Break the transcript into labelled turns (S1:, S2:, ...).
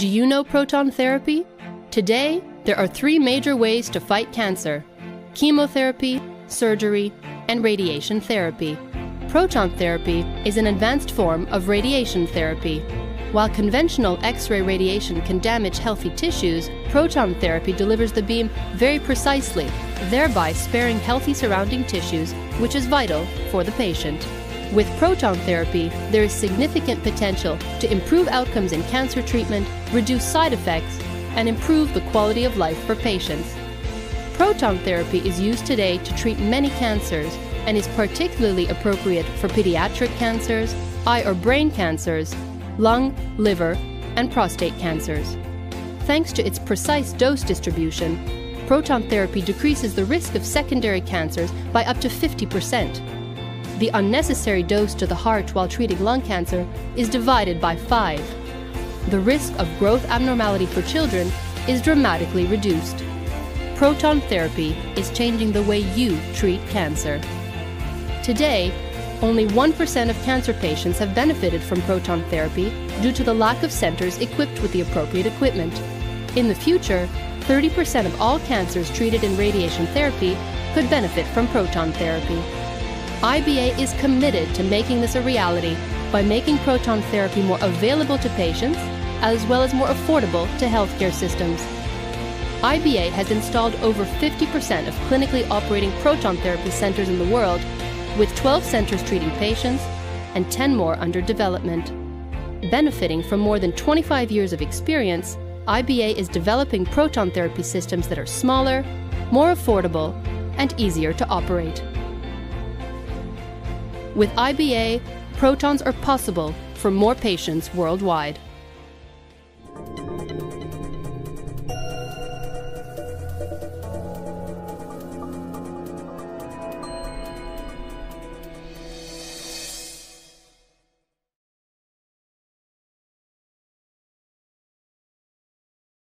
S1: Do you know proton therapy? Today, there are three major ways to fight cancer chemotherapy, surgery, and radiation therapy. Proton therapy is an advanced form of radiation therapy. While conventional X ray radiation can damage healthy tissues, proton therapy delivers the beam very precisely, thereby sparing healthy surrounding tissues, which is vital for the patient. With proton therapy, there is significant potential to improve outcomes in cancer treatment, reduce side effects, and improve the quality of life for patients. Proton therapy is used today to treat many cancers and is particularly appropriate for pediatric cancers, eye or brain cancers, lung, liver, and prostate cancers. Thanks to its precise dose distribution, proton therapy decreases the risk of secondary cancers by up to 50%. The unnecessary dose to the heart while treating lung cancer is divided by 5. The risk of growth abnormality for children is dramatically reduced. Proton therapy is changing the way you treat cancer. Today, only 1% of cancer patients have benefited from proton therapy due to the lack of centers equipped with the appropriate equipment. In the future, 30% of all cancers treated in radiation therapy could benefit from proton therapy. IBA is committed to making this a reality by making proton therapy more available to patients as well as more affordable to healthcare systems. IBA has installed over 50% of clinically operating proton therapy centers in the world with 12 centers treating patients and 10 more under development. Benefiting from more than 25 years of experience, IBA is developing proton therapy systems that are smaller, more affordable, and easier to operate. With IBA, protons are possible for more patients worldwide.